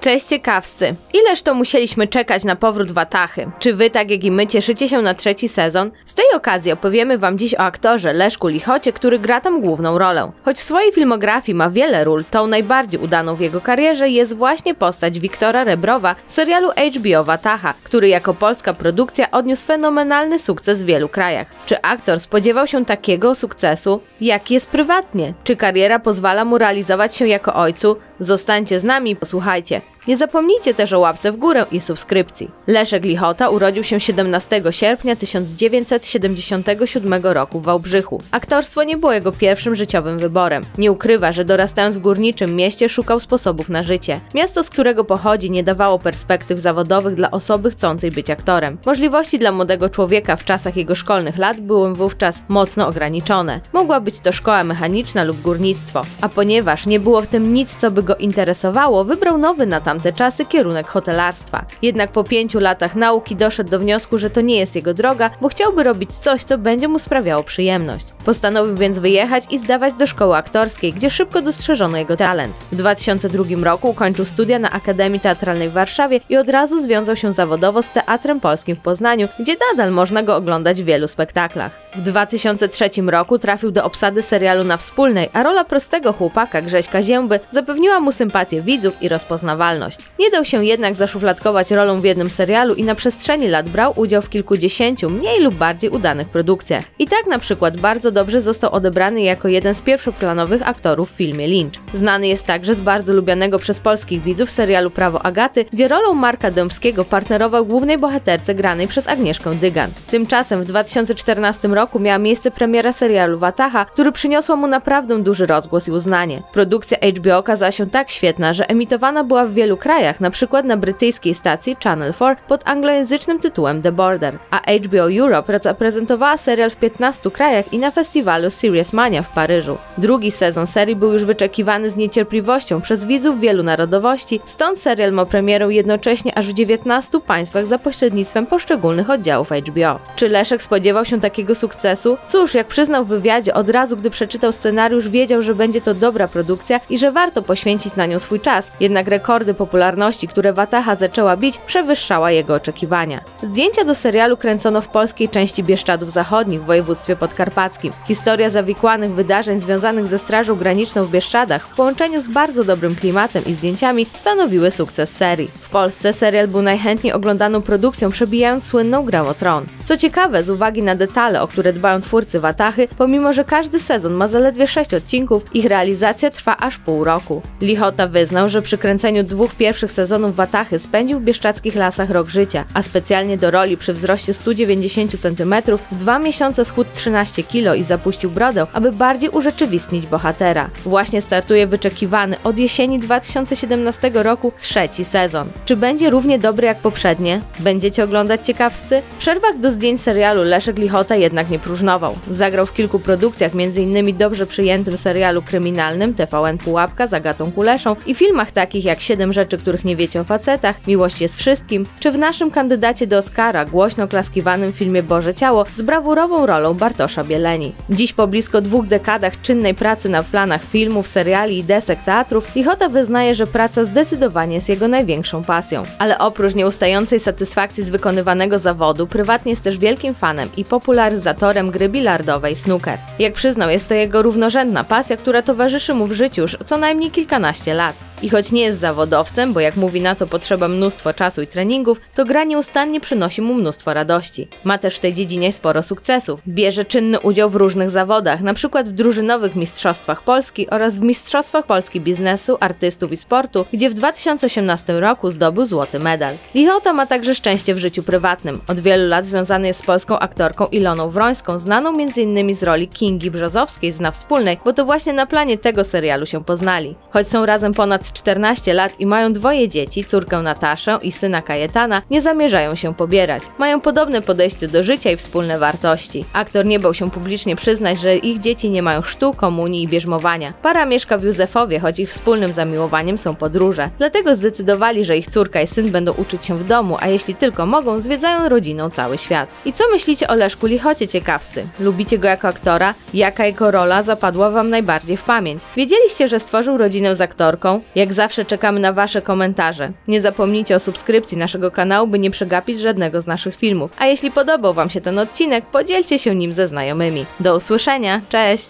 Cześć ciekawscy! Ileż to musieliśmy czekać na powrót Watachy? Czy wy, tak jak i my, cieszycie się na trzeci sezon? Z tej okazji opowiemy wam dziś o aktorze Leszku Lichocie, który gra tam główną rolę. Choć w swojej filmografii ma wiele ról, tą najbardziej udaną w jego karierze jest właśnie postać Wiktora Rebrowa z serialu HBO Watacha, który jako polska produkcja odniósł fenomenalny sukces w wielu krajach. Czy aktor spodziewał się takiego sukcesu? Jak jest prywatnie? Czy kariera pozwala mu realizować się jako ojcu? Zostańcie z nami, posłuchajcie. Nie zapomnijcie też o łapce w górę i subskrypcji. Leszek Lichota urodził się 17 sierpnia 1977 roku w Wałbrzychu. Aktorstwo nie było jego pierwszym życiowym wyborem. Nie ukrywa, że dorastając w górniczym mieście szukał sposobów na życie. Miasto, z którego pochodzi, nie dawało perspektyw zawodowych dla osoby chcącej być aktorem. Możliwości dla młodego człowieka w czasach jego szkolnych lat były wówczas mocno ograniczone. Mogła być to szkoła mechaniczna lub górnictwo. A ponieważ nie było w tym nic, co by go interesowało, wybrał nowy na tamte czasy kierunek hotelarstwa. Jednak po pięciu latach nauki doszedł do wniosku, że to nie jest jego droga, bo chciałby robić coś, co będzie mu sprawiało przyjemność. Postanowił więc wyjechać i zdawać do szkoły aktorskiej, gdzie szybko dostrzeżono jego talent. W 2002 roku ukończył studia na Akademii Teatralnej w Warszawie i od razu związał się zawodowo z Teatrem Polskim w Poznaniu, gdzie nadal można go oglądać w wielu spektaklach. W 2003 roku trafił do obsady serialu na wspólnej, a rola prostego chłopaka Grześka Zięby zapewniła mu sympatię widzów i rozpoznawalność. Nie dał się jednak zaszufladkować rolą w jednym serialu i na przestrzeni lat brał udział w kilkudziesięciu mniej lub bardziej udanych produkcjach. I tak na przykład bardzo dobrze został odebrany jako jeden z pierwszoplanowych aktorów w filmie Lynch. Znany jest także z bardzo lubianego przez polskich widzów serialu Prawo Agaty, gdzie rolą Marka Dębskiego partnerował głównej bohaterce granej przez Agnieszkę Dygan. Tymczasem w 2014 roku miała miejsce premiera serialu Wataha, który przyniosła mu naprawdę duży rozgłos i uznanie. Produkcja HBO okazała się tak świetna, że emitowana była w wielu krajach, przykład na brytyjskiej stacji Channel 4 pod anglojęzycznym tytułem The Border, a HBO Europe zaprezentowała serial w 15 krajach i na festiwalu Serious Mania w Paryżu. Drugi sezon serii był już wyczekiwany z niecierpliwością przez widzów wielu narodowości, stąd serial ma premierę jednocześnie aż w 19 państwach za pośrednictwem poszczególnych oddziałów HBO. Czy Leszek spodziewał się takiego sukcesu? Cóż, jak przyznał w wywiadzie, od razu gdy przeczytał scenariusz wiedział, że będzie to dobra produkcja i że warto poświęcić na nią swój czas, jednak rekordy popularności, które Wataha zaczęła bić, przewyższała jego oczekiwania. Zdjęcia do serialu kręcono w polskiej części Bieszczadów Zachodnich w województwie podkarpackim. Historia zawikłanych wydarzeń związanych ze Strażą Graniczną w Bieszczadach w połączeniu z bardzo dobrym klimatem i zdjęciami stanowiły sukces serii. W Polsce serial był najchętniej oglądaną produkcją, przebijając słynną grę o tron. Co ciekawe, z uwagi na detale, o które dbają twórcy Watachy, pomimo że każdy sezon ma zaledwie 6 odcinków, ich realizacja trwa aż pół roku. Lichota wyznał, że przy kręceniu dwóch pierwszych sezonów Watachy spędził w bieszczadzkich lasach rok życia, a specjalnie do roli przy wzroście 190 cm w dwa miesiące schudł 13 kg i zapuścił brodę, aby bardziej urzeczywistnić bohatera. Właśnie startuje wyczekiwany od jesieni 2017 roku trzeci sezon. Czy będzie równie dobry jak poprzednie? Będziecie oglądać ciekawscy? W przerwach do zdjęć serialu Leszek Lichota jednak nie próżnował. Zagrał w kilku produkcjach, m.in. dobrze przyjętym serialu kryminalnym TVN Pułapka z Agatą Kuleszą i filmach takich jak Siedem rzeczy, których nie wiecie o facetach, Miłość jest wszystkim, czy w naszym kandydacie do Oscara głośno oklaskiwanym filmie Boże Ciało z brawurową rolą Bartosza Bieleni. Dziś po blisko dwóch dekadach czynnej pracy na planach filmów, seriali i desek teatrów, Lichota wyznaje, że praca zdecydowanie jest jego największą pasją. Ale oprócz nieustającej satysfakcji z wykonywanego zawodu, prywatnie jest też wielkim fanem i popularyzatorem gry bilardowej snooker. Jak przyznał, jest to jego równorzędna pasja, która towarzyszy mu w życiu już co najmniej kilkanaście lat. I choć nie jest zawodowcem, bo jak mówi na to potrzeba mnóstwo czasu i treningów, to gra nieustannie przynosi mu mnóstwo radości. Ma też w tej dziedzinie sporo sukcesów. Bierze czynny udział w różnych zawodach, np. w drużynowych mistrzostwach Polski oraz w mistrzostwach Polski biznesu, artystów i sportu, gdzie w 2018 roku zdobył złoty medal. Lichota ma także szczęście w życiu prywatnym. Od wielu lat związany jest z polską aktorką Iloną Wrońską, znaną m.in. z roli Kingi Brzozowskiej z Na Wspólnej, bo to właśnie na planie tego serialu się poznali. Choć są razem ponad 14 lat i mają dwoje dzieci, córkę Nataszę i syna Kajetana, nie zamierzają się pobierać. Mają podobne podejście do życia i wspólne wartości. Aktor nie bał się publicznie przyznać, że ich dzieci nie mają chrztu, komunii i bierzmowania. Para mieszka w Józefowie, choć ich wspólnym zamiłowaniem są podróże. Dlatego zdecydowali, że ich córka i syn będą uczyć się w domu, a jeśli tylko mogą, zwiedzają rodziną cały świat. I co myślicie o Leszku Lichocie ciekawscy? Lubicie go jako aktora? Jaka jego rola zapadła wam najbardziej w pamięć? Wiedzieliście, że stworzył rodzinę z aktorką? Jak zawsze czekamy na Wasze komentarze. Nie zapomnijcie o subskrypcji naszego kanału, by nie przegapić żadnego z naszych filmów. A jeśli podobał Wam się ten odcinek, podzielcie się nim ze znajomymi. Do usłyszenia, cześć!